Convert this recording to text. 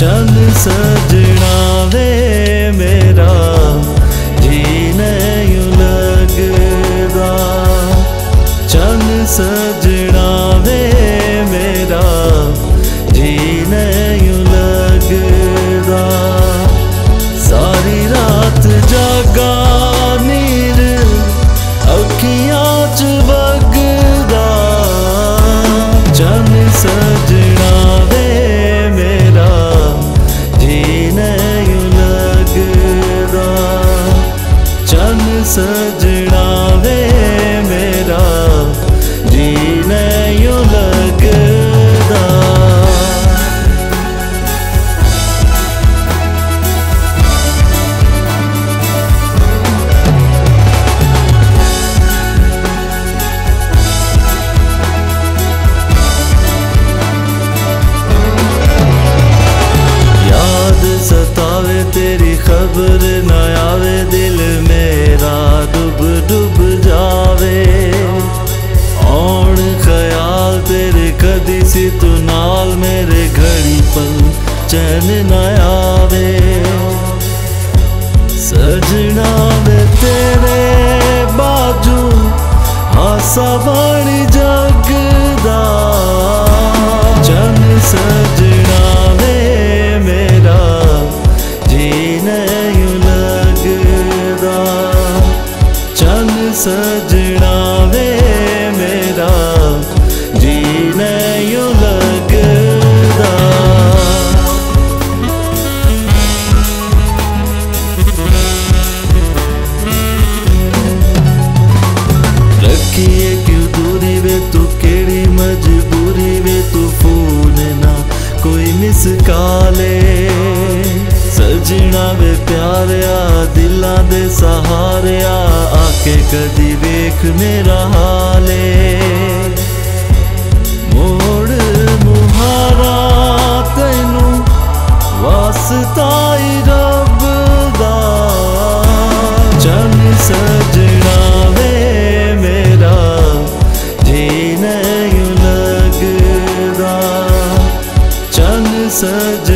ਚੰਨ ਸਜਣਾ ਵੇ ਮੇਰਾ। ਚੰਨ ਚੈਨ ਨਾ ਆਵੇ ਸਜਣਾ ਵੇ ਤੇਰੇ ਬਾਜੂ ਹਾਸਾ ਦੁਨੀਆ ਪਿਆਰਿਆ, ਦਿਲਾਂ ਦੇ ਸਹਾਰਿਆ ਆ ਕੇ ਕਦੀ ਵੇਖ ਮੇਰਾ ਹਾਲੇ ਮੋੜ ਮੁਹਾਰਾ ਤੈਨੂੰ ਵਾਸਤਾ ਹੀ ਰੱਬ ਦਾ। ਜਨ ਸਜਣਾ ਵੇ ਮੇਰਾ, ਜੀ ਨਹੀਂ ਲੱਗਦਾ। ਚੰਨ ਸਜ